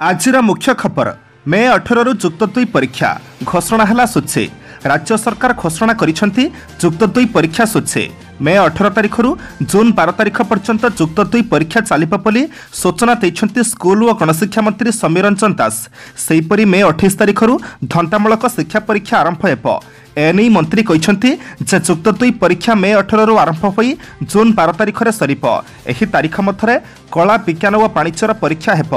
ଆଜିର ମୁଖ୍ୟ ଖବର ମେ ଅଠରରୁ ଯୁକ୍ତ ଦୁଇ ପରୀକ୍ଷା ଘୋଷଣା ହେଲା ସୂଚୀ। ରାଜ୍ୟ ସରକାର ଘୋଷଣା କରିଛନ୍ତି ଯୁକ୍ତ ଦୁଇ ପରୀକ୍ଷା ସୂଚୀ। ମେ ଅଠର ତାରିଖରୁ ଜୁନ୍ ବାର ତାରିଖ ପର୍ଯ୍ୟନ୍ତ ଯୁକ୍ତ ଦୁଇ ପରୀକ୍ଷା ଚାଲିବ ବୋଲି ସୂଚନା ଦେଇଛନ୍ତି ସ୍କୁଲ ଓ ଗଣଶିକ୍ଷା ମନ୍ତ୍ରୀ ସମୀର ରଞ୍ଜନ ଦାସ। ସେହିପରି ମେ ଅଠେଇଶ ତାରିଖରୁ ଧନ୍ଦାମୂଳକ ଶିକ୍ଷା ପରୀକ୍ଷା ଆରମ୍ଭ ହେବ। ଏନେଇ ମନ୍ତ୍ରୀ କହିଛନ୍ତି ଯେ ଯୁକ୍ତ ଦୁଇ ପରୀକ୍ଷା ମେ ଅଠରରୁ ଆରମ୍ଭ ହୋଇ ଜୁନ୍ ବାର ତାରିଖରେ ସରିବ। ଏହି ତାରିଖ ମଧ୍ୟରେ କଳା ବିଜ୍ଞାନ ଓ ବାଣିଜ୍ୟର ପରୀକ୍ଷା ହେବ।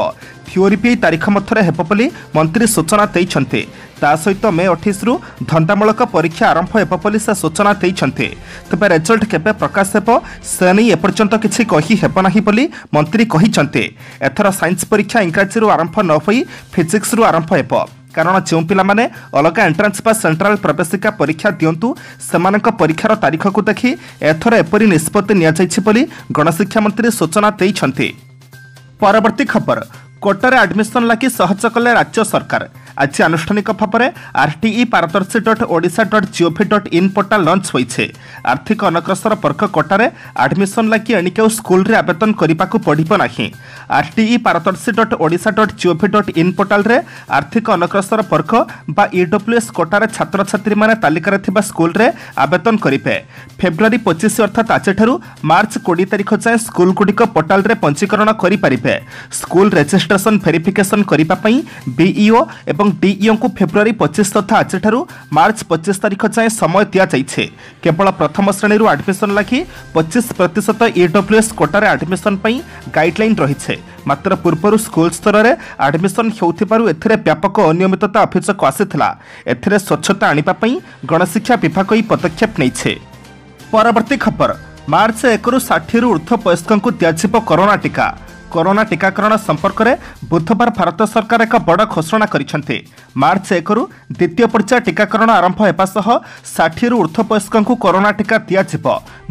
ଥିଓରି ବି ଏହି ତାରିଖ ମଧ୍ୟରେ ହେବ ବୋଲି ମନ୍ତ୍ରୀ ସୂଚନା ଦେଇଛନ୍ତି। ତା ସହିତ ମେ ଅଠେଇଶରୁ ଧନ୍ଦାମୂଳକ ପରୀକ୍ଷା ଆରମ୍ଭ ହେବ ବୋଲି ସେ ସୂଚନା ଦେଇଛନ୍ତି। ତେବେ ରେଜଲ୍ଟ କେବେ ପ୍ରକାଶ ହେବ ସେ ନେଇ ଏପର୍ଯ୍ୟନ୍ତ କିଛି କହି ହେବ ନାହିଁ ବୋଲି ମନ୍ତ୍ରୀ କହିଛନ୍ତି। ଏଥର ସାଇନ୍ସ ପରୀକ୍ଷା ଇଂରାଜୀରୁ ଆରମ୍ଭ ନ ହୋଇ ଫିଜିକ୍ସରୁ ଆରମ୍ଭ ହେବ। କାରଣ ଯେଉଁ ପିଲାମାନେ ଅଲଗା ଏଣ୍ଟ୍ରାନ୍ସ ବା ସେଣ୍ଟ୍ରାଲ ପ୍ରବେଶିକା ପରୀକ୍ଷା ଦିଅନ୍ତୁ ସେମାନଙ୍କ ପରୀକ୍ଷାର ତାରିଖକୁ ଦେଖି ଏଥର ଏପରି ନିଷ୍ପତ୍ତି ନିଆଯାଇଛି ବୋଲି ଗଣଶିକ୍ଷା ମନ୍ତ୍ରୀ ସୂଚନା ଦେଇଛନ୍ତି। ପରବର୍ତ୍ତୀ ଖବର କୋଟାରେ ଆଡମିସନ ଲାଗି ସହଜ କଲେ ରାଜ୍ୟ ସରକାର। ଆଜି ଆନୁଷ୍ଠାନିକ ଭାବରେ RTE Paradarshi dot Odisha dot GOV dot in portal launch ହୋଇଛି। ଆର୍ଥିକ ଅନଗ୍ରସର ବର୍ଗ କୋଟାରେ ଆଡମିସନ ଲାଗି ଏଣିକି ସ୍କୁଲରେ ଆବେଦନ କରିବାକୁ ପଡ଼ିବ ନାହିଁ। RTE Paradarshi dot Odisha dot GOV dot in ପୋର୍ଟାଲରେ ଆର୍ଥିକ ଅନଗ୍ରସର ବର୍ଗ ବା ଇଡବ୍ଲ୍ୟୁଏସ୍ କୋଟାରେ ଛାତ୍ରଛାତ୍ରୀମାନେ ତାଲିକାରେ ଥିବା ସ୍କୁଲରେ ଆବେଦନ କରିବେ। ଫେବୃଆରୀ ପଚିଶ ଅର୍ଥାତ୍ ଆଜିଠାରୁ ମାର୍ଚ୍ଚ କୋଡ଼ିଏ ତାରିଖ ଯାଏଁ ସ୍କୁଲଗୁଡ଼ିକ ପୋର୍ଟାଲରେ ପଞ୍ଜୀକରଣ କରିପାରିବେ। ସ୍କୁଲ ରେଜିଷ୍ଟ୍ରେସନ ଭେରିଫିକେସନ କରିବା ପାଇଁ ବିଇଓ ଏବଂ ଡିଇଓଙ୍କୁ ଫେବୃଆରୀ ପଚିଶ ତଥା ଆଜିଠାରୁ ମାର୍ଚ୍ଚ ପଚିଶ ତାରିଖ ଯାଏଁ ସମୟ ଦିଆଯାଇଛି। କେବଳ ପ୍ରଥମ ଶ୍ରେଣୀରୁ ଆଡମିସନ ଲାଗି ପଚିଶ ପ୍ରତିଶତ ଇଡବ୍ଲ୍ୟୁଏସ୍ କୋଟାରେ ଆଡମିସନ ପାଇଁ ଗାଇଡଲାଇନ୍ ରହିଛି। ମାତ୍ର ପୂର୍ବରୁ ସ୍କୁଲ ସ୍ତରରେ ଆଡମିସନ ହେଉଥିବାରୁ ଏଥିରେ ବ୍ୟାପକ ଅନିୟମିତତା ଅଭିଯୋଗ ଆସିଥିଲା। ଏଥିରେ ସ୍ୱଚ୍ଛତା ଆଣିବା ପାଇଁ ଗଣଶିକ୍ଷା ବିଭାଗ ଏହି ପଦକ୍ଷେପ ନେଇଛି। ପରବର୍ତ୍ତୀ ଖବର ମାର୍ଚ୍ଚ ଏକରୁ ଷାଠିଏରୁ ଉର୍ଦ୍ଧ୍ୱ ବୟସ୍କଙ୍କୁ ଦିଆଯିବ କରୋନା ଟିକା। କରୋନା ଟିକାକରଣ ସମ୍ପର୍କରେ ବୁଧବାର ଭାରତ ସରକାର ଏକ ବଡ଼ ଘୋଷଣା କରିଛନ୍ତି। ମାର୍ଚ୍ଚ ଏକରୁ ଦ୍ୱିତୀୟ ପର୍ଯ୍ୟାୟ ଟିକାକରଣ ଆରମ୍ଭ ହେବା ସହ ଷାଠିଏରୁ ଉର୍ଦ୍ଧ୍ୱ ବୟସ୍କଙ୍କୁ କରୋନା ଟିକା ଦିଆଯିବ।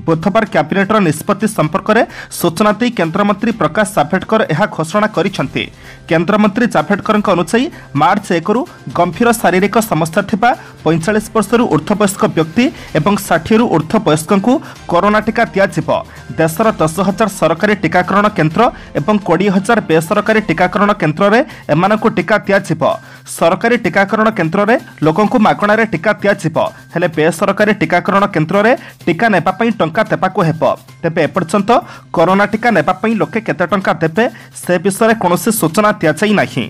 ବୁଧବାର କ୍ୟାବିନେଟ୍ର ନିଷ୍ପତ୍ତି ସମ୍ପର୍କରେ ସୂଚନା ଦେଇ କେନ୍ଦ୍ରମନ୍ତ୍ରୀ ପ୍ରକାଶ ଜାଭେଡକର ଏହା ଘୋଷଣା କରିଛନ୍ତି। କେନ୍ଦ୍ରମନ୍ତ୍ରୀ ଜାଭେଡକରଙ୍କ ଅନୁଯାୟୀ ମାର୍ଚ୍ଚ ଏକରୁ ଗମ୍ଭୀର ଶାରୀରିକ ସମସ୍ୟା ଥିବା ପଇଁଚାଳିଶ ବର୍ଷରୁ ଉର୍ଦ୍ଧ୍ୱ ବୟସ୍କ ବ୍ୟକ୍ତି ଏବଂ ଷାଠିଏରୁ ଉର୍ଦ୍ଧ୍ୱ ବୟସ୍କଙ୍କୁ କରୋନା ଟିକା ଦିଆଯିବ। ଦେଶର ଦଶ ହଜାର ସରକାରୀ ଟିକାକରଣ କେନ୍ଦ୍ର ଏବଂ କୋଡ଼ିଏ ହଜାର ବେସରକାରୀ ଟିକାକରଣ କେନ୍ଦ୍ରରେ ଏମାନଙ୍କୁ ଟିକା ଦିଆଯିବ। ସରକାରୀ ଟିକାକରଣ କେନ୍ଦ୍ରରେ ଲୋକଙ୍କୁ ମାଗଣାରେ ଟିକା ଦିଆଯିବ। ହେଲେ ବେସରକାରୀ ଟିକାକରଣ କେନ୍ଦ୍ରରେ ଟିକା ନେବା ପାଇଁ ଟଙ୍କା ଦେବାକୁ ହେବ। ତେବେ ଏପର୍ଯ୍ୟନ୍ତ କରୋନା ଟିକା ନେବା ପାଇଁ ଲୋକେ କେତେ ଟଙ୍କା ଦେବେ ସେ ବିଷୟରେ କୌଣସି ସୂଚନା ଦିଆଯାଇ ନାହିଁ।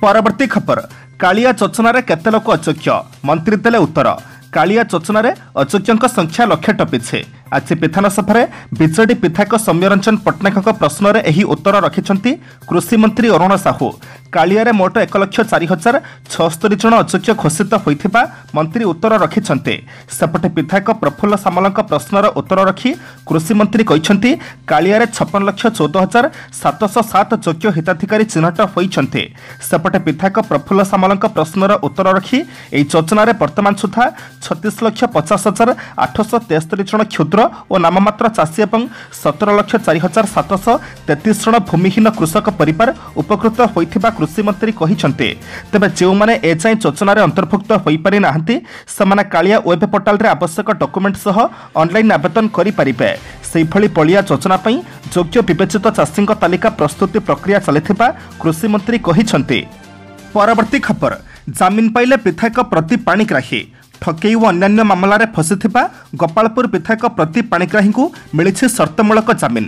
ପରବର୍ତ୍ତୀ ଖବର କାଳିଆ ଯୋଜନାରେ କେତେ ଲୋକ ଅଯୋଗ୍ୟ? ମନ୍ତ୍ରୀ ଦେଲେ ଉତ୍ତର କାଳିଆ ଯୋଜନାରେ ଅଯୋଗ୍ୟଙ୍କ ସଂଖ୍ୟା ଲକ୍ଷେ ଟପିଛି। ଆଜି ବିଧାନସଭାରେ ବିଜେଡି ବିଧାୟକ ସୌମ୍ୟରଞ୍ଜନ ପଟ୍ଟନାୟକଙ୍କ ପ୍ରଶ୍ନରେ ଏହି ଉତ୍ତର ରଖିଛନ୍ତି କୃଷିମନ୍ତ୍ରୀ ଅରୁଣ ସାହୁ। କାଳିଆରେ ମୋଟ ଏକ ଲକ୍ଷ ଚାରି ହଜାର ଛଅସ୍ତରୀ ଜଣ ଅଯୋଗ୍ୟ ଘୋଷିତ ହୋଇଥିବା ମନ୍ତ୍ରୀ ଉତ୍ତର ରଖିଛନ୍ତି। ସେପଟେ ବିଧାୟକ ପ୍ରଫୁଲ୍ଲ ସାମଲଙ୍କ ପ୍ରଶ୍ନର ଉତ୍ତର ରଖି କୃଷିମନ୍ତ୍ରୀ କହିଛନ୍ତି କାଳିଆରେ ଛପନ ଲକ୍ଷ ଚଉଦ ହଜାର ସାତଶହ ସାତ ଯୋଗ୍ୟ ହିତାଧିକାରୀ ଚିହ୍ନଟ ହୋଇଛନ୍ତି। ସେପଟେ ବିଧାୟକ ପ୍ରଫୁଲ୍ଲ ସାମଲଙ୍କ ପ୍ରଶ୍ନର ଉତ୍ତର ରଖି ଏହି ଯୋଜନାରେ ବର୍ତ୍ତମାନ ସୁଦ୍ଧା ଛତିଶ ଲକ୍ଷ ପଚାଶ ହଜାର ଆଠଶହ ତେସ୍ତରୀ ଜଣ କ୍ଷୁଦ୍ର ଓ ନାମମାତ୍ର ଚାଷୀ ଏବଂ ସତର ଲକ୍ଷ ଚାରି ହଜାର ସାତଶହ ତେତିଶ ଜଣ ଭୂମିହୀନ କୃଷକ ପରିବାର ଉପକୃତ ହୋଇଥିବା କୃଷିମନ୍ତ୍ରୀ କହିଛନ୍ତି ତେବେ ଯେଉଁମାନେ ଏଯାଏଁ ଯୋଜନାରେ ଅନ୍ତର୍ଭୁକ୍ତ ହୋଇପାରି ନାହାନ୍ତି ସେମାନେ କାଳିଆ ୱେବ୍ ପୋର୍ଟାଲରେ ଆବଶ୍ୟକ ଡକୁମେଣ୍ଟ ସହ ଅନଲାଇନ୍ ଆବେଦନ କରିପାରିବେ। ସେହିଭଳି ବଳିଆ ଯୋଜନା ପାଇଁ ଯୋଗ୍ୟ ବିବେଚିତ ଚାଷୀଙ୍କ ତାଲିକା ପ୍ରସ୍ତୁତି ପ୍ରକ୍ରିୟା ଚାଲିଥିବା କୃଷିମନ୍ତ୍ରୀ କହିଛନ୍ତି। ପରବର୍ତ୍ତୀ ଖବର ଜାମିନ ପାଇଲେ ବିଧାୟକ ପ୍ରଦୀପ ପାଣିଗ୍ରାହୀ। ଠକେଇ ଓ ଅନ୍ୟାନ୍ୟ ମାମଲାରେ ଫସିଥିବା ଗୋପାଳପୁର ବିଧାୟକ ପ୍ରଦୀପ ପାଣିଗ୍ରାହୀଙ୍କୁ ମିଳିଛି ସର୍ତ୍ତମୂଳକ ଜାମିନ।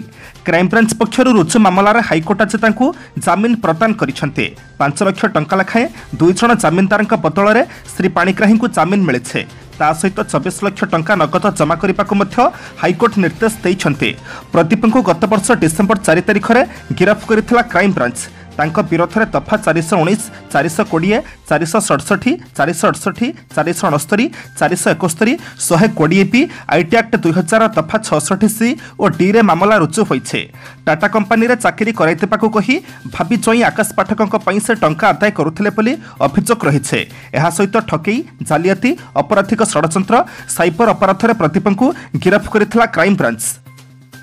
କ୍ରାଇମବ୍ରାଞ୍ଚ ପକ୍ଷରୁ ରୁଜୁ ମାମଲାରେ ହାଇକୋର୍ଟ ଆଜି ତାଙ୍କୁ ଜାମିନ ପ୍ରଦାନ କରିଛନ୍ତି। ପାଞ୍ଚ ଲକ୍ଷ ଟଙ୍କା ଲେଖାଏଁ ଦୁଇ ଜଣ ଜାମିନଦାରଙ୍କ ବଦଳରେ ଶ୍ରୀ ପାଣିଗ୍ରାହୀଙ୍କୁ ଜାମିନ ମିଳିଛି। ତା ସହିତ ଚବିଶ ଲକ୍ଷ ଟଙ୍କା ନଗଦ ଜମା କରିବାକୁ ମଧ୍ୟ ହାଇକୋର୍ଟ ନିର୍ଦ୍ଦେଶ ଦେଇଛନ୍ତି। ପ୍ରଦୀପଙ୍କୁ ଗତବର୍ଷ ଡିସେମ୍ବର ଚାରି ତାରିଖରେ ଗିରଫ କରିଥିଲା କ୍ରାଇମବ୍ରାଞ୍ଚ ତାଙ୍କ ବିରୋଧରେ ଦଫା ଚାରିଶହ ଉଣେଇଶ ଚାରିଶହ କୋଡ଼ିଏ ଚାରିଶହ ସଡ଼ଷଠି ଚାରିଶହ ଅଠଷଠି ଚାରିଶହ ଅଣସ୍ତରୀ ଚାରିଶହ ଏକସ୍ତରୀ ଶହେ କୋଡ଼ିଏ ବି ଆଇଟି ଆକ୍ଟ ଦୁଇ ହଜାର ଦଫା ଛଅଷଠି ସି ଓ ଡିରେ ମାମଲା ରୁଜୁ ହୋଇଛି। ଟାଟା କମ୍ପାନୀରେ ଚାକିରି କରାଇଦେବାକୁ କହି ଭାବି ଜଇଁ ଆକାଶ ପାଠକଙ୍କ ପାଇଁ ସେ ଟଙ୍କା ଆଦାୟ କରୁଥିଲେ ବୋଲି ଅଭିଯୋଗ ରହିଛି। ଏହା ସହିତ ଠକେଇ ଜାଲିଆତି ଅପରାଧିକ ଷଡ଼ଯନ୍ତ୍ର ସାଇବର ଅପରାଧରେ ପ୍ରଦୀପଙ୍କୁ ଗିରଫ କରିଥିଲା କ୍ରାଇମବ୍ରାଞ୍ଚ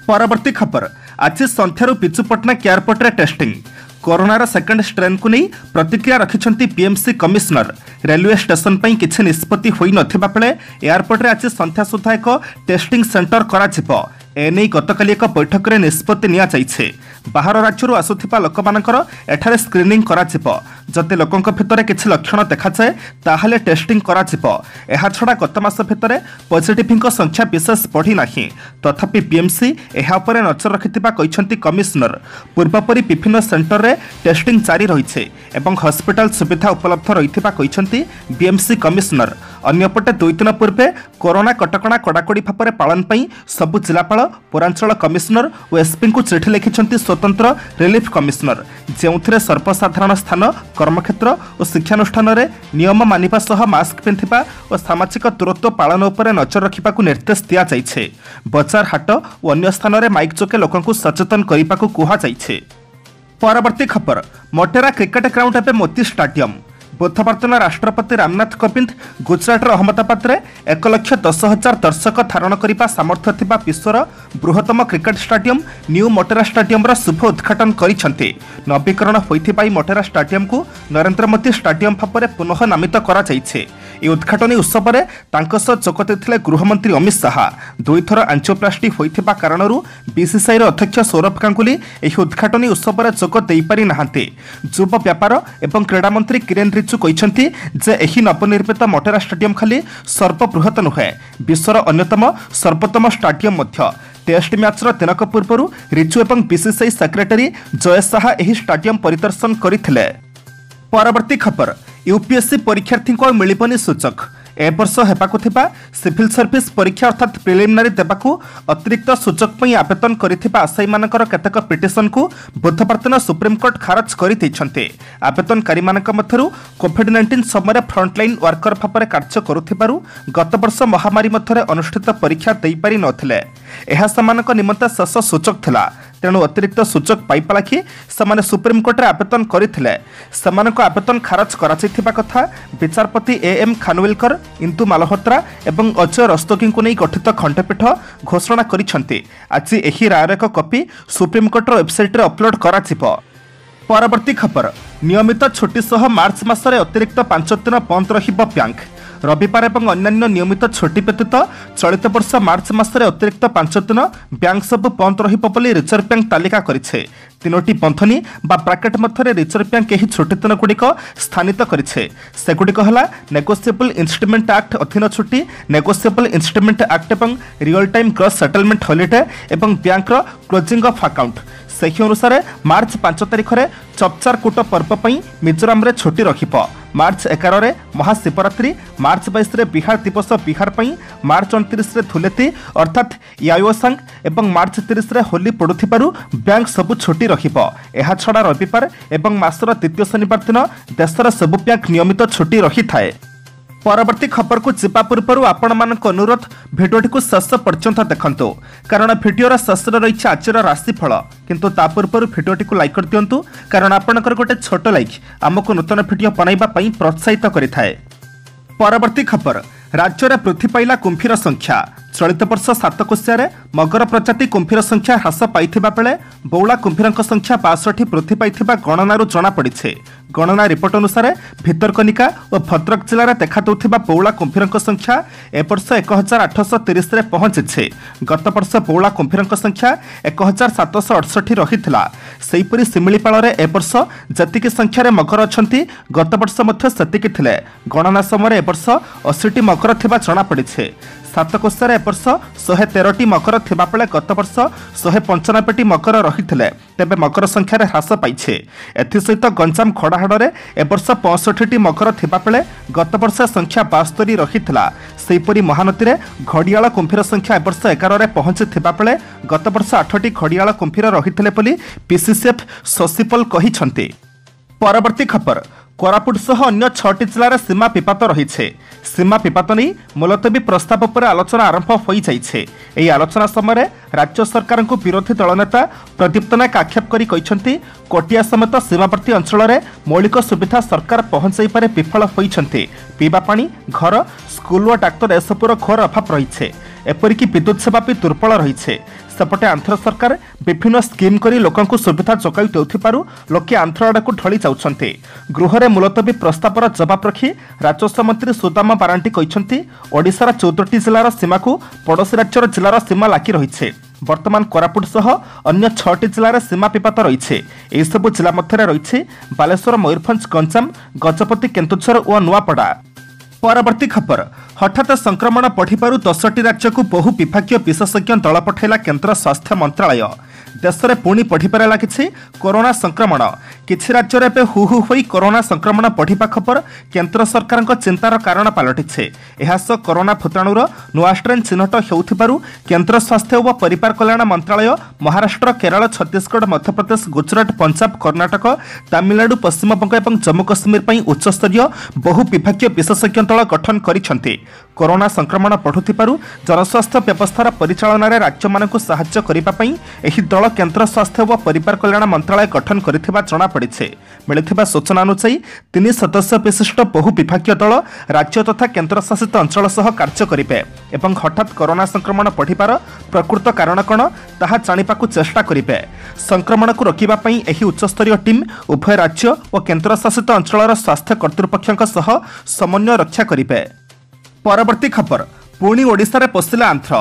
ପରବର୍ତ୍ତୀ ଖବର। ଆଜି ସନ୍ଧ୍ୟାରୁ ବିଜୁ ପଟ୍ଟନାୟକ ଏୟାରପୋର୍ଟରେ ଟେଷ୍ଟିଂ। କରୋନାର ସେକେଣ୍ଡ ଷ୍ଟ୍ରେନ୍କୁ ନେଇ ପ୍ରତିକ୍ରିୟା ରଖିଛନ୍ତି ପିଏମ୍ସି କମିଶନର ରେଲୱେ ଷ୍ଟେସନ ପାଇଁ କିଛି ନିଷ୍ପତ୍ତି ହୋଇନଥିବା ବେଳେ ଏୟାରପୋର୍ଟରେ ଆଜି ସନ୍ଧ୍ୟା ସୁଦ୍ଧା ଏକ ଟେଷ୍ଟିଂ ସେଣ୍ଟର କରାଯିବ। ଏନେଇ ଗତକାଲି ଏକ ବୈଠକରେ ନିଷ୍ପତ୍ତି ନିଆଯାଇଛି। ବାହାର ରାଜ୍ୟରୁ ଆସୁଥିବା ଲୋକମାନଙ୍କର ଏଠାରେ ସ୍କ୍ରିନିଂ କରାଯିବ। ଯଦି ଲୋକଙ୍କ ଭିତରେ କିଛି ଲକ୍ଷଣ ଦେଖାଯାଏ ତାହେଲେ ଟେଷ୍ଟିଂ କରାଯିବ। ଏହାଛଡ଼ା ଗତ ମାସ ଭିତରେ ପଜିଟିଭଙ୍କ ସଂଖ୍ୟା ବିଶେଷ ବଢ଼ିନାହିଁ। ତଥାପି ବିଏମ୍ସି ଏହା ଉପରେ ନଜର ରଖିଥିବା କହିଛନ୍ତି କମିଶନର ପୂର୍ବପରି ବିଭିନ୍ନ ସେଣ୍ଟରରେ ଟେଷ୍ଟିଂ ଜାରି ରହିଛି ଏବଂ ହସ୍ପିଟାଲ ସୁବିଧା ଉପଲବ୍ଧ ରହିଥିବା କହିଛନ୍ତି ବିଏମ୍ସି କମିଶନର ଅନ୍ୟପଟେ ଦୁଇ ଦିନ ପୂର୍ବେ କରୋନା କଟକଣା କଡ଼ାକଡ଼ି ଭାବରେ ପାଳନ ପାଇଁ ସବୁ ଜିଲ୍ଲାପାଳ ପୌରାଞ୍ଚଳ କମିଶନର ଓ ଏସ୍ପିଙ୍କୁ ଚିଠି ଲେଖିଛନ୍ତି ସ୍ୱତନ୍ତ୍ର ରିଲିଫ କମିଶନର ଯେଉଁଥିରେ ସର୍ବସାଧାରଣ ସ୍ଥାନ କର୍ମକ୍ଷେତ୍ର ଓ ଶିକ୍ଷାନୁଷ୍ଠାନରେ ନିୟମ ମାନିବା ସହ ମାସ୍କ ପିନ୍ଧିବା ଓ ସାମାଜିକ ଦୂରତ୍ୱ ପାଳନ ଉପରେ ନଜର ରଖିବାକୁ ନିର୍ଦ୍ଦେଶ ଦିଆଯାଇଛି। ବଜାର ହାଟ ଓ ଅନ୍ୟ ସ୍ଥାନରେ ମାଇକ୍ ଯୋଗେ ଲୋକଙ୍କୁ ସଚେତନ କରିବାକୁ କୁହାଯାଇଛି। ପରବର୍ତ୍ତୀ ଖବର ମୋଟେରା କ୍ରିକେଟ ଗ୍ରାଉଣ୍ଡ ଏବେ ମୋତି ଷ୍ଟାଡିୟମ। ଦିନ ରାଷ୍ଟ୍ରପତି ରାମନାଥ କୋବିନ୍ଦ ଗୁଜରାଟର ଅହମ୍ମଦାବାଦରେ ଏକ ଲକ୍ଷ ଦଶ ହଜାର ଦର୍ଶକ ଧାରଣ କରିବା ସାମର୍ଥ୍ୟ ଥିବା ବିଶ୍ୱର ବୃହତ୍ତମ କ୍ରିକେଟ ଷ୍ଟାଡିୟମ ନ୍ୟୁ ମୋଟେରା ଷ୍ଟାଡିୟମର ଶୁଭ ଉଦ୍ଘାଟନ କରିଛନ୍ତି। ନବୀକରଣ ହୋଇଥିବା ଏହି ମୋଟେରା ଷ୍ଟାଡିୟମକୁ ନରେନ୍ଦ୍ର ମୋଦି ଷ୍ଟାଡିୟମ ଭାବରେ ପୁନଃ ନାମିତ କରାଯାଇଛି। ଏହି ଉଦ୍ଘାଟନୀ ଉତ୍ସବରେ ତାଙ୍କ ସହ ଯୋଗ ଦେଇଥିଲେ ଗୃହମନ୍ତ୍ରୀ ଅମିତ ଶାହା। ଦୁଇଥର ଆଞ୍ଜିଓପ୍ଲାଷ୍ଟି ହୋଇଥିବା କାରଣରୁ ବିସିସିଆଇର ଅଧ୍ୟକ୍ଷ ସୌରଭ ଗାଙ୍ଗୁଲି ଏହି ଉଦ୍ଘାଟନୀ ଉତ୍ସବରେ ଯୋଗ ଦେଇପାରି ନାହାନ୍ତି ଯୁବ ବ୍ୟାପାର ଏବଂ କ୍ରୀଡ଼ାମନ୍ତ୍ରୀ କିରେନ୍ ରିଜୁ କହିଛନ୍ତି ଯେ ଏହି ନବନିର୍ମିତ ମୋଟେରା ଷ୍ଟାଡିୟମ ଖାଲି ସର୍ବବୃହତ ନୁହେଁ ବିଶ୍ୱର ଅନ୍ୟତମ ସର୍ବୋତ୍ତମ ଷ୍ଟାଡିୟମ ମଧ୍ୟ। ଟେଷ୍ଟ ମ୍ୟାଚ୍ର ଦିନକ ପୂର୍ବରୁ ରିଜୁ ଏବଂ ବିସିସିଆଇ ସେକ୍ରେଟାରୀ ଜୟେଶ ଶାହା ଏହି ଷ୍ଟାଡିୟମ ପରିଦର୍ଶନ କରିଥିଲେ। ପରବର୍ତ୍ତୀ ଖବର ୟୁପିଏସ୍ସି ପରୀକ୍ଷାର୍ଥୀଙ୍କୁ ମିଳିବନି ସୂଚକ। ଏ ବର୍ଷ ହେବାକୁ ଥିବା ସିଭିଲ୍ ସର୍ଭିସ୍ ପରୀକ୍ଷା ଅର୍ଥାତ୍ ପ୍ରିଲିମିନାରୀ ଦେବାକୁ ଅତିରିକ୍ତ ସୂଚକ ପାଇଁ ଆବେଦନ କରିଥିବା ଆଶାୟୀମାନଙ୍କର କେତେକ ପିଟିସନକୁ ବୁଧବାର ଦିନ ସୁପ୍ରିମକୋର୍ଟ ଖାରଜ କରିଦେଇଛନ୍ତି। ଆବେଦନକାରୀମାନଙ୍କ ମଧ୍ୟରୁ କୋଭିଡ୍ ନାଇଣ୍ଟିନ୍ ସମୟରେ ଫ୍ରଣ୍ଟଲାଇନ୍ ୱାର୍କର ଭାବରେ କାର୍ଯ୍ୟ କରୁଥିବାରୁ ଗତବର୍ଷ ମହାମାରୀ ମଧ୍ୟରେ ଅନୁଷ୍ଠିତ ପରୀକ୍ଷା ଦେଇପାରି ନଥିଲେ। ଏହା ସେମାନଙ୍କ ନିମନ୍ତେ ଶେଷ ସୂଚକ ଥିଲା। ତେଣୁ ଅତିରିକ୍ତ ସୂଚକ ପାଇବା ଲାଗି ସେମାନେ ସୁପ୍ରିମକୋର୍ଟରେ ଆବେଦନ କରିଥିଲେ। ସେମାନଙ୍କ ଆବେଦନ ଖାରଜ କରାଯାଇଥିବା କଥା ବିଚାରପତି ଏ ଏମ୍ ଖାନୱିଲକର ଇନ୍ଦୁ ମାଲହୋତ୍ରା ଏବଂ ଅଜୟ ରସ୍ତୋଗୀଙ୍କୁ ନେଇ ଗଠିତ ଖଣ୍ଡପୀଠ ଘୋଷଣା କରିଛନ୍ତି। ଆଜି ଏହି ରାୟର ଏକ କପି ସୁପ୍ରିମକୋର୍ଟର ୱେବସାଇଟ୍ରେ ଅପଲୋଡ୍ କରାଯିବ। ପରବର୍ତ୍ତୀ ଖବର ନିୟମିତ ଛୁଟି ସହ ମାର୍ଚ୍ଚ ମାସରେ ଅତିରିକ୍ତ ପାଞ୍ଚ ଦିନ ବନ୍ଦ ରହିବ ବ୍ୟାଙ୍କ। ରବିବାର ଏବଂ ଅନ୍ୟାନ୍ୟ ନିୟମିତ ଛୁଟି ବ୍ୟତୀତ ଚଳିତ ବର୍ଷ ମାର୍ଚ୍ଚ ମାସରେ ଅତିରିକ୍ତ ପାଞ୍ଚ ଦିନ ବ୍ୟାଙ୍କ ସବୁ ବନ୍ଦ ରହିବ ବୋଲି ରିଜର୍ଭ ବ୍ୟାଙ୍କ ତାଲିକା କରିছে ତିନୋଟି ବନ୍ଧନୀ ବା ବ୍ରାକେଟ୍ ମଧ୍ୟରେ ରିଜର୍ଭ ବ୍ୟାଙ୍କ ଏହି ଛୁଟି ଦିନଗୁଡ଼ିକ ସ୍ଥାନିତ କରିছে ସେଗୁଡ଼ିକ ହେଲା ନେଗୋସିଏବଲ୍ ଇନଷ୍ଟ୍ରୁମେଣ୍ଟ ଆକ୍ଟ ଅଧୀନ ଛୁଟି ନେଗୋସିଏବଲ୍ ଇନଷ୍ଟ୍ରୁମେଣ୍ଟ ଆକ୍ଟ ଏବଂ real time gross settlement holiday ଏବଂ ବ୍ୟାଙ୍କର କ୍ଲୋଜିଂ ଅଫ୍ ଆକାଉଣ୍ଟ ସେହି ଅନୁସାରେ ମାର୍ଚ୍ଚ ପାଞ୍ଚ ତାରିଖରେ ଚପଚାର କୁଟ ପର୍ବ ପାଇଁ ମିଜୋରାମରେ ଛୁଟି ରହିବ। ମାର୍ଚ୍ଚ ଏଗାରରେ ମହାଶିବରାତ୍ରି ମାର୍ଚ୍ଚ ବାଇଶରେ ବିହାର ଦିବସ ବିହାର ପାଇଁ ମାର୍ଚ୍ଚ ଅଣତିରିଶରେ ଧୁଲେତି ଅର୍ଥାତ୍ ୟାଓସାଙ୍ଗ ଏବଂ ମାର୍ଚ୍ଚ ତିରିଶରେ ହୋଲି ପଡ଼ୁଥିବାରୁ ବ୍ୟାଙ୍କ ସବୁ ଛୁଟି ରହିବ। ଏହାଛଡ଼ା ରବିବାର ଏବଂ ମାସର ଦ୍ୱିତୀୟ ଶନିବାର ଦିନ ଦେଶର ସବୁ ବ୍ୟାଙ୍କ ନିୟମିତ ଛୁଟି ରହିଥାଏ। ପରବର୍ତ୍ତୀ ଖବରକୁ ଯିବା ପୂର୍ବରୁ ଆପଣମାନଙ୍କ ଅନୁରୋଧ ଭିଡ଼ିଓଟିକୁ ଶେଷ ପର୍ଯ୍ୟନ୍ତ ଦେଖନ୍ତୁ। କାରଣ ଭିଡ଼ିଓର ଶେଷରେ ରହିଛି ଆଜିର ରାଶିଫଳ। କିନ୍ତୁ ତା ପୂର୍ବରୁ ଭିଡ଼ିଓଟିକୁ ଲାଇକ୍ କରିଦିଅନ୍ତୁ କାରଣ ଆପଣଙ୍କର ଗୋଟେ ଛୋଟ ଲାଇକ୍ ଆମକୁ ନୂତନ ଭିଡ଼ିଓ ବନାଇବା ପାଇଁ ପ୍ରୋତ୍ସାହିତ କରିଥାଏ। ପରବର୍ତ୍ତୀ ଖବର ରାଜ୍ୟରେ ବୃଦ୍ଧି ପାଇଲା କୁମ୍ଭୀର ସଂଖ୍ୟା। ଚଳିତ ବର୍ଷ ସାତକୋଶିଆରେ ମଗର ପ୍ରଜାତି କୁମ୍ଭୀର ସଂଖ୍ୟା ହ୍ରାସ ପାଇଥିବା ବେଳେ ବଉଳା କୁମ୍ଭୀରଙ୍କ ସଂଖ୍ୟା ବାଷଠି ବୃଦ୍ଧି ପାଇଥିବା ଗଣନାରୁ ଜଣାପଡ଼ିଛି। ଗଣନା ରିପୋର୍ଟ ଅନୁସାରେ ଭିତରକନିକା ଓ ଭଦ୍ରକ ଜିଲ୍ଲାରେ ଦେଖାଦେଉଥିବା ବଉଳା କୁମ୍ଭୀରଙ୍କ ସଂଖ୍ୟା ଏବର୍ଷ ଏକ ହଜାର ଆଠଶହ ତିରିଶରେ ପହଞ୍ଚିଛି ଗତବର୍ଷ ବଉଳା କୁମ୍ଭୀରଙ୍କ ସଂଖ୍ୟା ଏକ ହଜାର ସାତଶହ ଅଠଷଠି ରହିଥିଲା। ସେହିପରି ଶିମିଳିପାଳରେ ଏବର୍ଷ ଯେତିକି ସଂଖ୍ୟାରେ ମଗର ଅଛନ୍ତି ଗତବର୍ଷ ମଧ୍ୟ ସେତିକି ଥିଲେ। ଗଣନା ସମୟରେ ଏବର୍ଷ ଅଶୀଟି ମଗର ଥିବା ଜଣାପଡ଼ିଛି। ସାତକୋଶରେ ଏବର୍ଷ ଶହେ ତେରଟି ମକର ଥିବାବେଳେ ଗତବର୍ଷ ଶହେ ପଞ୍ଚାନବେଟି ମକର ରହିଥିଲେ ତେବେ ମକର ସଂଖ୍ୟାରେ ହ୍ରାସ ପାଇଛି। ଏଥିସହିତ ଗଞ୍ଜାମ ଖଡ଼ାହାଡ଼ରେ ଏବର୍ଷ ପଞ୍ଚଷଠିଟି ମକର ଥିବାବେଳେ ଗତବର୍ଷ ସଂଖ୍ୟା ବାସ୍ତରୀ ରହିଥିଲା। ସେହିପରି ମହାନଦୀରେ ଘଡ଼ିଆଳ କୁମ୍ଭୀର ସଂଖ୍ୟା ଏବର୍ଷ ଏଗାରରେ ପହଞ୍ଚିଥିବା ବେଳେ ଗତବର୍ଷ ଆଠଟି ଘଡ଼ିଆଳ କୁମ୍ଭୀର ରହିଥିଲେ ବୋଲି ପିସିସିଏଫ୍ ଶଶିପଲ କହିଛନ୍ତି। ପରବର୍ତ୍ତୀ ଖବର। କୋରାପୁଟ ସହ ଅନ୍ୟ ଛଅଟି ଜିଲ୍ଲାରେ ସୀମା ବିବାଦ ରହିଛି। ସୀମା ବିବାଦ ନେଇ ମୁଲତବୀ ପ୍ରସ୍ତାବ ଉପରେ ଆଲୋଚନା ଆରମ୍ଭ ହୋଇଯାଇଛି। ଏହି ଆଲୋଚନା ସମୟରେ ରାଜ୍ୟ ସରକାରଙ୍କୁ ବିରୋଧୀ ଦଳ ନେତା ପ୍ରଦୀପ୍ତ ନାୟକ ଆକ୍ଷେପ କରି କହିଛନ୍ତି କୋଟିଆ ସମେତ ସୀମାବର୍ତ୍ତୀ ଅଞ୍ଚଳରେ ମୌଳିକ ସୁବିଧା ସରକାର ପହଞ୍ଚାଇବାରେ ବିଫଳ ହୋଇଛନ୍ତି। ପିଇବା ପାଣି ଘର ସ୍କୁଲ ଓ ଡାକ୍ତର ଏସବୁର ଘୋର ଅଭାବ ରହିଛି। ଏପରିକି ବିଦ୍ୟୁତ ସେବା ବି ଦୁର୍ବଳ ରହିଛି। ସେପଟେ ଆନ୍ଧ୍ର ସରକାର ବିଭିନ୍ନ ସ୍କିମ୍ କରି ଲୋକଙ୍କୁ ସୁବିଧା ଯୋଗାଇ ଦେଉଥିବାରୁ ଲୋକେ ଆନ୍ଧ୍ର ଆଡ଼କୁ ଢଳି ଯାଉଛନ୍ତି। ଗୃହରେ ମୁଲତବୀ ପ୍ରସ୍ତାବର ଜବାବ ରଖି ରାଜସ୍ୱ ମନ୍ତ୍ରୀ ସୁଦାମ ବାରାଣ୍ଟି କହିଛନ୍ତି ଓଡ଼ିଶାର ଚଉଦଟି ଜିଲ୍ଲାର ସୀମାକୁ ପଡ଼ୋଶୀ ରାଜ୍ୟର ଜିଲ୍ଲାର ସୀମା ଲାଗି ରହିଛି। ବର୍ତ୍ତମାନ କୋରାପୁଟ ସହ ଅନ୍ୟ ଛଅଟି ଜିଲ୍ଲାରେ ସୀମା ବିବାଦ ରହିଛି। ଏହିସବୁ ଜିଲ୍ଲା ମଧ୍ୟରେ ରହିଛି ବାଲେଶ୍ୱର ମୟୂରଭଞ୍ଜ ଗଞ୍ଜାମ ଗଜପତି କେନ୍ଦୁଝର ଓ ନୂଆପଡ଼ା। ପରବର୍ତ୍ତୀ ଖବର। ହଠାତ୍ ସଂକ୍ରମଣ ବଢ଼ିବାରୁ ଦଶଟି ରାଜ୍ୟକୁ ବହୁ ବିଭାଗୀୟ ବିଶେଷଜ୍ଞ ଦଳ ପଠାଇଲା କେନ୍ଦ୍ର ସ୍ୱାସ୍ଥ୍ୟ ମନ୍ତ୍ରଣାଳୟ ଦେଶରେ ପୁଣି ବଢ଼ିବାରେ ଲାଗିଛି କରୋନା ସଂକ୍ରମଣ। କିଛି ରାଜ୍ୟରେ ଏବେ ହୁ ହୁ ହୋଇ କରୋନା ସଂକ୍ରମଣ ବଢ଼ିବା ଖବର କେନ୍ଦ୍ର ସରକାରଙ୍କ ଚିନ୍ତାର କାରଣ ପାଲଟିଛି। ଏହା ସହ କରୋନା ଭୂତାଣୁର ନୂଆ ଷ୍ଟ୍ରେନ୍ ଚିହ୍ନଟ ହେଉଥିବାରୁ କେନ୍ଦ୍ର ସ୍ୱାସ୍ଥ୍ୟ ଓ ପରିବାର କଲ୍ୟାଣ ମନ୍ତ୍ରଣାଳୟ ମହାରାଷ୍ଟ୍ର କେରଳ ଛତିଶଗଡ଼ ମଧ୍ୟପ୍ରଦେଶ ଗୁଜରାଟ ପଞ୍ଜାବ କର୍ଣ୍ଣାଟକ ତାମିଲନାଡୁ ପଶ୍ଚିମବଙ୍ଗ ଏବଂ ଜମ୍ମୁ କାଶ୍ମୀର ପାଇଁ ଉଚ୍ଚସ୍ତରୀୟ ବହୁ ବିଭାଗୀୟ ବିଶେଷଜ୍ଞ ଦଳ ଗଠନ କରିଛନ୍ତି। କରୋନା ସଂକ୍ରମଣ ବଢ଼ୁଥିବାରୁ ଜନସ୍ୱାସ୍ଥ୍ୟ ବ୍ୟବସ୍ଥାର ପରିଚାଳନାରେ ରାଜ୍ୟମାନଙ୍କୁ ସାହାଯ୍ୟ କରିବା ପାଇଁ ଏହି ଦଳ କେନ୍ଦ୍ର ସ୍ୱାସ୍ଥ୍ୟ ଓ ପରିବାର କଲ୍ୟାଣ ମନ୍ତ୍ରଣାଳୟ ଗଠନ କରିଥିବା ଜଣାପଡ଼ିଛି ମିଳିଥିବା ସୂଚନା ଅନୁଯାୟୀ ତିନି ସଦସ୍ୟ ବିଶିଷ୍ଟ ବହୁ ବିଭାଗୀୟ ଦଳ ରାଜ୍ୟ ତଥା କେନ୍ଦ୍ରଶାସିତ ଅଞ୍ଚଳ ସହ କାର୍ଯ୍ୟ କରିବେ ଏବଂ ହଠାତ୍ କରୋନା ସଂକ୍ରମଣ ବଢ଼ିବାର ପ୍ରକୃତ କାରଣ କ'ଣ ତାହା ଜାଣିବାକୁ ଚେଷ୍ଟା କରିବେ ସଂକ୍ରମଣକୁ ରୋକିବା ପାଇଁ ଏହି ଉଚ୍ଚସ୍ତରୀୟ ଟିମ୍ ଉଭୟ ରାଜ୍ୟ ଓ କେନ୍ଦ୍ରଶାସିତ ଅଞ୍ଚଳର ସ୍ୱାସ୍ଥ୍ୟ କର୍ତ୍ତୃପକ୍ଷଙ୍କ ସହ ସମନ୍ୱୟ ରକ୍ଷା କରିବେ। ପରବର୍ତ୍ତୀ ଖବର। ପୁଣି ଓଡ଼ିଶାରେ ପଶିଲା ଆନ୍ଧ୍ର।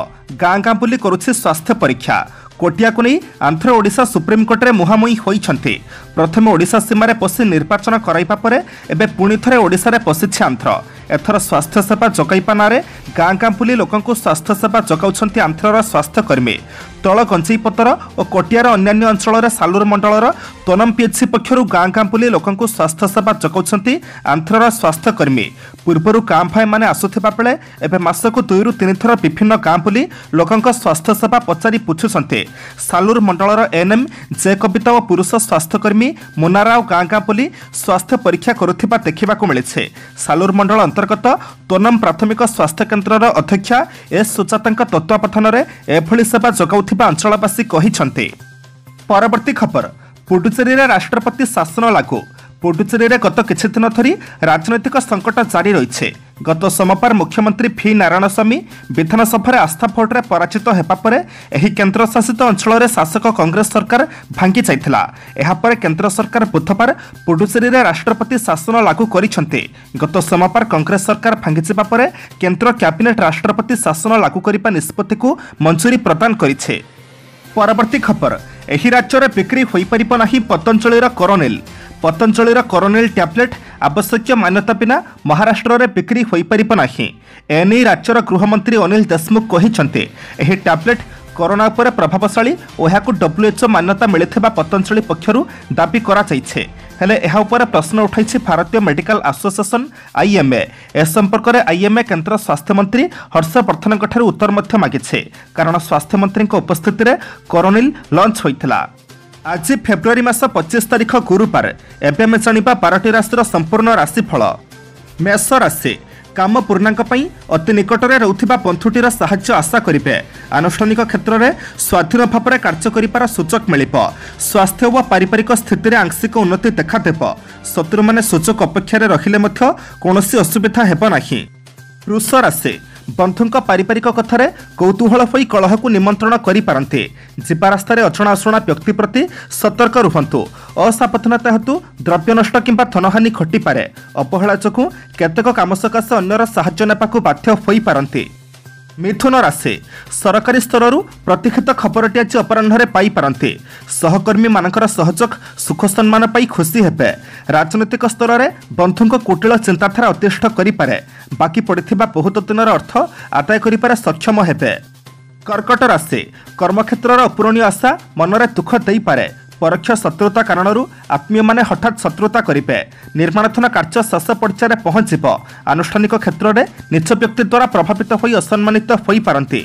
ଗାଁ ଗାଁ ବୁଲି କରୁଛି ସ୍ୱାସ୍ଥ୍ୟ ପରୀକ୍ଷା। କୋଟିଆକୁ ନେଇ ଆନ୍ଧ୍ର ଓଡ଼ିଶା ସୁପ୍ରିମକୋର୍ଟରେ ମୁହାଁମୁହିଁ ହୋଇଛନ୍ତି। ପ୍ରଥମେ ଓଡ଼ିଶା ସୀମାରେ ପଶି ନିର୍ବାଚନ କରାଇବା ପରେ ଏବେ ପୁଣି ଥରେ ଓଡ଼ିଶାରେ ପଶିଛି ଆନ୍ଧ୍ର। ଏଥର ସ୍ୱାସ୍ଥ୍ୟ ସେବା ଯୋଗାଇବା ନାଁରେ ଗାଁ ଗାଁ ବୁଲି ଲୋକଙ୍କୁ ସ୍ୱାସ୍ଥ୍ୟ ସେବା ଯୋଗାଉଛନ୍ତି ଆନ୍ଧ୍ରର ସ୍ୱାସ୍ଥ୍ୟକର୍ମୀ ତଳ ଗଞ୍ଜେଇପତର ଓ କୋଟିଆର ଅନ୍ୟାନ୍ୟ ଅଞ୍ଚଳରେ ସାଲୁର ମଣ୍ଡଳର ତୋନମ ପିଏଚ୍ସି ପକ୍ଷରୁ ଗାଁ ଗାଁ ବୁଲି ଲୋକଙ୍କୁ ସ୍ୱାସ୍ଥ୍ୟ ସେବା ଯୋଗାଉଛନ୍ତି ଆନ୍ଧ୍ରର ସ୍ୱାସ୍ଥ୍ୟକର୍ମୀ ପୂର୍ବରୁ ଗାଁ ଭାଇମାନେ ଆସୁଥିବା ବେଳେ ଏବେ ମାସକୁ ଦୁଇରୁ ତିନିଥର ବିଭିନ୍ନ ଗାଁ ବୁଲି ଲୋକଙ୍କ ସ୍ୱାସ୍ଥ୍ୟ ସେବା ପଚାରି ପୁଛୁଛନ୍ତି। ସାଲୁର ମଣ୍ଡଳର ଏନ୍ଏମ୍ ଜେ କବିତା ଓ ପୁରୁଷ ସ୍ୱାସ୍ଥ୍ୟକର୍ମୀ ମୁନାରାଓ ଗାଁ ଗାଁ ବୁଲି ସ୍ୱାସ୍ଥ୍ୟ ପରୀକ୍ଷା କରୁଥିବା ଦେଖିବାକୁ ମିଳିଛି। ସାଲୁର ମଣ୍ଡଳ ଅନ୍ତର୍ଗତ ତୋନମ ପ୍ରାଥମିକ ସ୍ୱାସ୍ଥ୍ୟ କେନ୍ଦ୍ରର ଅଧ୍ୟକ୍ଷା ଏସ୍. ସୁଜାତାଙ୍କ ତତ୍ତ୍ୱାବଧାନରେ ଏଭଳି ସେବା ଯୋଗାଉଥିବା ଅଞ୍ଚଳବାସୀ କହିଛନ୍ତି। ପରବର୍ତ୍ତୀ ଖବର ପୁଡୁଚେରୀରେ ରାଷ୍ଟ୍ରପତି ଶାସନ ଲାଗୁ। ପୁଡୁଚେରୀରେ ଗତ କିଛି ଦିନ ଧରି ରାଜନୈତିକ ସଙ୍କଟ ଜାରି ରହିଛି। ଗତ ସୋମବାର ମୁଖ୍ୟମନ୍ତ୍ରୀ ଭି ନାରାୟଣସ୍ୱାମୀ ବିଧାନସଭାରେ ଆସ୍ଥା ଭୋଟରେ ପରାଜିତ ହେବା ପରେ ଏହି କେନ୍ଦ୍ରଶାସିତ ଅଞ୍ଚଳରେ ଶାସକ କଂଗ୍ରେସ ସରକାର ଭାଙ୍ଗି ଯାଇଥିଲା। ଏହାପରେ କେନ୍ଦ୍ର ସରକାର ବୁଧବାର ପୁଡୁଚେରୀରେ ରାଷ୍ଟ୍ରପତି ଶାସନ ଲାଗୁ କରିଛନ୍ତି। ଗତ ସୋମବାର କଂଗ୍ରେସ ସରକାର ଭାଙ୍ଗିଯିବା ପରେ କେନ୍ଦ୍ର କ୍ୟାବିନେଟ୍ ରାଷ୍ଟ୍ରପତି ଶାସନ ଲାଗୁ କରିବା ନିଷ୍ପତ୍ତିକୁ ମଞ୍ଜୁରୀ ପ୍ରଦାନ କରିଛି। ପରବର୍ତ୍ତୀ ଖବର ଏହି ରାଜ୍ୟରେ ବିକ୍ରି ହୋଇପାରିବ ନାହିଁ ପତଞ୍ଜଳିର କରୋନେଲ୍। ପତଞ୍ଜଳିର କରୋନେଲ୍ ଟ୍ୟାବଲେଟ୍ ଆବଶ୍ୟକୀୟ ମାନ୍ୟତା ବିନା ମହାରାଷ୍ଟ୍ରରେ ବିକ୍ରି ହୋଇପାରିବ ନାହିଁ। ଏନେଇ ରାଜ୍ୟର ଗୃହମନ୍ତ୍ରୀ ଅନିଲ ଦେଶମୁଖ କହିଛନ୍ତି ଏହି ଟ୍ୟାବଲେଟ୍ କରୋନା ଉପରେ ପ୍ରଭାବଶାଳୀ ଓ ଏହାକୁ ଡବ୍ଲ୍ୟୁଏଚ୍ଓ ମାନ୍ୟତା ମିଳିଥିବା ପତଞ୍ଜଳି ପକ୍ଷରୁ ଦାବି କରାଯାଇଛି। ହେଲେ ଏହା ଉପରେ ପ୍ରଶ୍ନ ଉଠାଇଛି ଭାରତୀୟ ମେଡିକାଲ ଆସୋସିଏସନ ଆଇଏମ୍ଏ ଏ। ସମ୍ପର୍କରେ ଆଇଏମ୍ଏ କେନ୍ଦ୍ର ସ୍ୱାସ୍ଥ୍ୟମନ୍ତ୍ରୀ ହର୍ଷବର୍ଦ୍ଧନଙ୍କଠାରୁ ଉତ୍ତର ମଧ୍ୟ ମାଗିଛି। କାରଣ ସ୍ୱାସ୍ଥ୍ୟମନ୍ତ୍ରୀଙ୍କ ଉପସ୍ଥିତିରେ କରୋନିଲ୍ ଲଞ୍ଚ ହୋଇଥିଲା। ଆଜି ଫେବୃଆରୀ ମାସ ପଚିଶ ତାରିଖ ଗୁରୁବାର ଏବେ ଆମେ ଜାଣିବା ବାରଟି ରାଶିର ସମ୍ପୂର୍ଣ୍ଣ ରାଶିଫଳ। ମେଷ ରାଶି କାମ ପୂର୍ଣ୍ଣାଙ୍କ ପାଇଁ ଅତି ନିକଟରେ ରହୁଥିବା ବନ୍ଧୁଟିର ସାହାଯ୍ୟ ଆଶା କରିବେ। ଆନୁଷ୍ଠାନିକ କ୍ଷେତ୍ରରେ ସ୍ୱାଧୀନ ଭାବରେ କାର୍ଯ୍ୟ କରିବାର ସୁଯୋଗ ମିଳିବ। ସ୍ୱାସ୍ଥ୍ୟ ଓ ପାରିବାରିକ ସ୍ଥିତିରେ ଆଂଶିକ ଉନ୍ନତି ଦେଖାଦେବ। ଶତ୍ରୁମାନେ ସୁଯୋଗ ଅପେକ୍ଷାରେ ରହିଲେ ମଧ୍ୟ କୌଣସି ଅସୁବିଧା ହେବ ନାହିଁ। ବୃଷ ରାଶି ବନ୍ଧୁଙ୍କ ପାରିବାରିକ କଥାରେ କୌତୂହଳ ହୋଇ କଳହକୁ ନିମନ୍ତ୍ରଣ କରିପାରନ୍ତି। ଯିବା ରାସ୍ତାରେ ଅଜଣାଶୁଣା ବ୍ୟକ୍ତି ପ୍ରତି ସତର୍କ ରୁହନ୍ତୁ। ଅସାବଧାନତା ହେତୁ ଦ୍ରବ୍ୟ ନଷ୍ଟ କିମ୍ବା ଧନହାନି ଘଟିପାରେ। ଅବହେଳା ଯୋଗୁଁ କେତେକ କାମ ସକାଶେ ଅନ୍ୟର ସାହାଯ୍ୟ ନେବାକୁ ବାଧ୍ୟ ହୋଇପାରନ୍ତି। ମିଥୁନ ରାଶି ସରକାରୀ ସ୍ତରରୁ ପ୍ରତିକ୍ଷିତ ଖବରଟି ଆଜି ଅପରାହ୍ନରେ ପାଇପାରନ୍ତି। ସହକର୍ମୀମାନଙ୍କର ସହଯୋଗ ସୁଖ ସମ୍ମାନ ପାଇ ଖୁସି ହେବେ। ରାଜନୈତିକ ସ୍ତରରେ ବନ୍ଧୁଙ୍କ କୁଟିଳ ଚିନ୍ତାଧାରା ଅତିଷ୍ଠ କରିପାରେ। ବାକି ପଡ଼ିଥିବା ବହୁତ ଦିନର ଅର୍ଥ ଆଦାୟ କରିବାରେ ସକ୍ଷମ ହେବେ। କର୍କଟ ରାଶି। କର୍ମକ୍ଷେତ୍ରର ଅପୂରଣୀୟ ଆଶା ମନରେ ଦୁଃଖ ଦେଇପାରେ। ପରୋକ୍ଷ ଶତ୍ରୁତା କାରଣରୁ ଆତ୍ମୀୟମାନେ ହଠାତ୍ ଶତ୍ରୁତା କରିବେ। ନିର୍ମାଣାଧୀନ କାର୍ଯ୍ୟ ଶେଷ ପର୍ଯ୍ୟାୟରେ ପହଞ୍ଚିବ। ଆନୁଷ୍ଠାନିକ କ୍ଷେତ୍ରରେ ନିଜ ବ୍ୟକ୍ତି ଦ୍ୱାରା ପ୍ରଭାବିତ ହୋଇ ଅସମ୍ମାନିତ ହୋଇପାରନ୍ତି।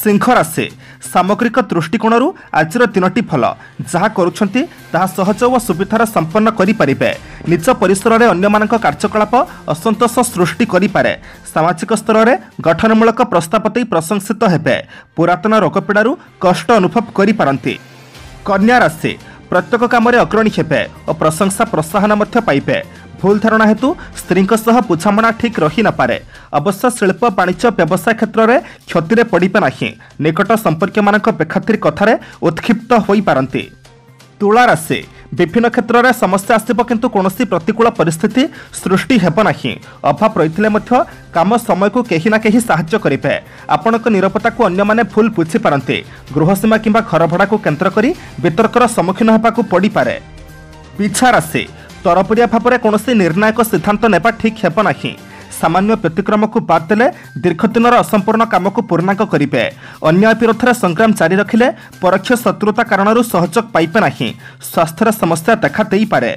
ସିଂହ ରାଶି। ସାମଗ୍ରିକ ଦୃଷ୍ଟିକୋଣରୁ ଆଜିର ଦିନଟି ଭଲ। ଯାହା କରୁଛନ୍ତି ତାହା ସହଜ ଓ ସୁବିଧାର ସମ୍ପନ୍ନ କରିପାରିବେ। ନିଜ ପରିସରରେ ଅନ୍ୟମାନଙ୍କ କାର୍ଯ୍ୟକଳାପ ଅସନ୍ତୋଷ ସୃଷ୍ଟି କରିପାରେ। ସାମାଜିକ ସ୍ତରରେ ଗଠନମୂଳକ ପ୍ରସ୍ତାବ ଦେଇ ପ୍ରଶଂସିତ ହେବେ। ପୁରାତନ ରୋଗପୀଡ଼ାରୁ କଷ୍ଟ ଅନୁଭବ କରିପାରନ୍ତି। କନ୍ୟା ରାଶି। ପ୍ରତ୍ୟେକ କାମରେ ଅଗ୍ରଣୀ ହେବେ ଓ ପ୍ରଶଂସା ପ୍ରୋତ୍ସାହନ ମଧ୍ୟ ପାଇବେ। ଭୁଲ ଧାରଣା ହେତୁ ସ୍ତ୍ରୀଙ୍କ ସହ ବୁଝାମଣା ଠିକ୍ ରହିନପାରେ ଅବଶ୍ୟ ଶିଳ୍ପ ବାଣିଜ୍ୟ ବ୍ୟବସାୟ କ୍ଷେତ୍ରରେ କ୍ଷତିରେ ପଡ଼ିବେ ନାହିଁ। ନିକଟ ସମ୍ପର୍କୀୟମାନଙ୍କ ବେଖାତିର କଥାରେ ଉତ୍କ୍ଷିପ୍ତ ହୋଇପାରନ୍ତି। ତୁଳା ରାଶି। ବିଭିନ୍ନ କ୍ଷେତ୍ରରେ ସମସ୍ୟା ଆସିବ କିନ୍ତୁ କୌଣସି ପ୍ରତିକୂଳ ପରିସ୍ଥିତି ସୃଷ୍ଟି ହେବ ନାହିଁ। ଅଭାବ ରହିଥିଲେ ମଧ୍ୟ କାମ ସମୟକୁ କେହି ନା କେହି ସାହାଯ୍ୟ କରିବେ। ଆପଣଙ୍କ ନିରାପତ୍ତାକୁ ଅନ୍ୟମାନେ ଭୁଲ ବୁଝିପାରନ୍ତି। ଗୃହସୀମା କିମ୍ବା ଘର ଭଡ଼ାକୁ କେନ୍ଦ୍ର କରି ବିତର୍କର ସମ୍ମୁଖୀନ ହେବାକୁ ପଡ଼ିପାରେ। ବିଛା ରାଶି। ତରପରିଆ ଭାବରେ କୌଣସି ନିର୍ଣ୍ଣାୟକ ସିଦ୍ଧାନ୍ତ ନେବା ଠିକ୍ ହେବ ନାହିଁ। ସାମାନ୍ୟ ବ୍ୟତିକ୍ରମକୁ ବାଦ୍ ଦେଲେ ଦୀର୍ଘଦିନର ଅସମ୍ପୂର୍ଣ୍ଣ କାମକୁ ପୂର୍ଣ୍ଣାଙ୍ଗ କରିବେ। ଅନ୍ୟାୟ ବିରୋଧରେ ସଂଗ୍ରାମ ଜାରି ରଖିଲେ ପରୋକ୍ଷ ଶତ୍ରୁତା କାରଣରୁ ସହଯୋଗ ପାଇବେ ନାହିଁ। ସ୍ୱାସ୍ଥ୍ୟର ସମସ୍ୟା ଦେଖା ଦେଇପାରେ।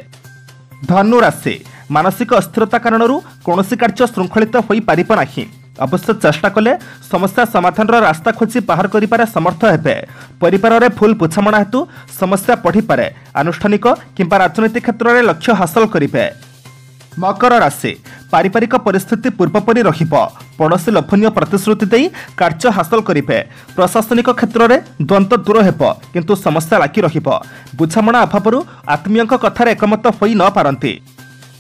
ଧନୁ ରାଶି। ମାନସିକ ଅସ୍ଥିରତା କାରଣରୁ କୌଣସି କାର୍ଯ୍ୟ ଶୃଙ୍ଖଳିତ ହୋଇପାରିବ ନାହିଁ। ଅବଶ୍ୟ ଚେଷ୍ଟା କଲେ ସମସ୍ୟା ସମାଧାନର ରାସ୍ତା ଖୋଜି ବାହାର କରିବାରେ ସମର୍ଥ ହେବେ। ପରିବାରରେ ଭୁଲ ବୁଝାମଣା ହେତୁ ସମସ୍ୟା ବଢ଼ିପାରେ। ଆନୁଷ୍ଠାନିକ କିମ୍ବା ରାଜନୀତି କ୍ଷେତ୍ରରେ ଲକ୍ଷ୍ୟ ହାସଲ କରିବେ। ମକର ରାଶି। ପାରିବାରିକ ପରିସ୍ଥିତି ପୂର୍ବପରି ରହିବ। ପଡ଼ୋଶୀ ଲୋଭନୀୟ ପ୍ରତିଶ୍ରୁତି ଦେଇ କାର୍ଯ୍ୟ ହାସଲ କରିବେ। ପ୍ରଶାସନିକ କ୍ଷେତ୍ରରେ ଦ୍ୱନ୍ଦ୍ୱ ଦୂର ହେବ କିନ୍ତୁ ସମସ୍ୟା ଲାଗି ରହିବ। ବୁଝାମଣା ଅଭାବରୁ ଆତ୍ମୀୟଙ୍କ କଥାରେ ଏକମତ ହୋଇ ନ ପାରନ୍ତି।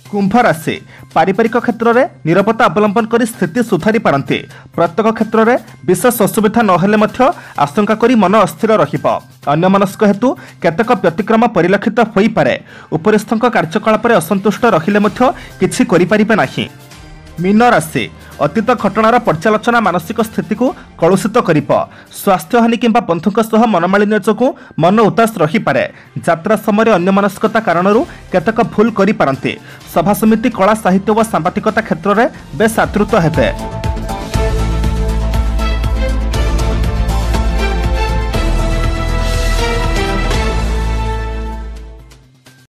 କୁମ୍ଭ ରାଶି। ପାରିବାରିକ କ୍ଷେତ୍ରରେ ନିରବତା ଅବଲମ୍ବନ କରି ସ୍ଥିତି ସୁଧାରି ପାରନ୍ତି। ପ୍ରତ୍ୟେକ କ୍ଷେତ୍ରରେ ବିଶେଷ ଅସୁବିଧା ନହେଲେ ମଧ୍ୟ ଆଶଙ୍କା କରି ମନ ଅସ୍ଥିର ରହିବ। ଅନ୍ୟମନସ୍କ ହେତୁ କେତେକ ବ୍ୟତିକ୍ରମ ପରିଲକ୍ଷିତ ହୋଇପାରେ। ଉପରିସ୍ଥଙ୍କ କାର୍ଯ୍ୟକଳାପରେ ଅସନ୍ତୁଷ୍ଟ ରହିଲେ ମଧ୍ୟ କିଛି କରିପାରିବେ ନାହିଁ। ମୀନ ରାଶି ଅତୀତ ଘଟଣାର ପର୍ଯ୍ୟାଲୋଚନା ମାନସିକ ସ୍ଥିତିକୁ କଳୁଷିତ କରିବ। ସ୍ୱାସ୍ଥ୍ୟହାନି କିମ୍ବା ବନ୍ଧୁଙ୍କ ସହ ମନମାଳିନ୍ୟ ଯୋଗୁଁ ମନ ଉଦାସ ରହିପାରେ। ଯାତ୍ରା ସମୟରେ ଅନ୍ୟମନସ୍କତା କାରଣରୁ କେତେକ ଭୁଲ କରିପାରନ୍ତି। ସଭାସମିତି କଳା ସାହିତ୍ୟ ଓ ସାମ୍ବାଦିକତା କ୍ଷେତ୍ରରେ ବେଶ୍ ଆଦୃତ ହେବେ।